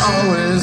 Always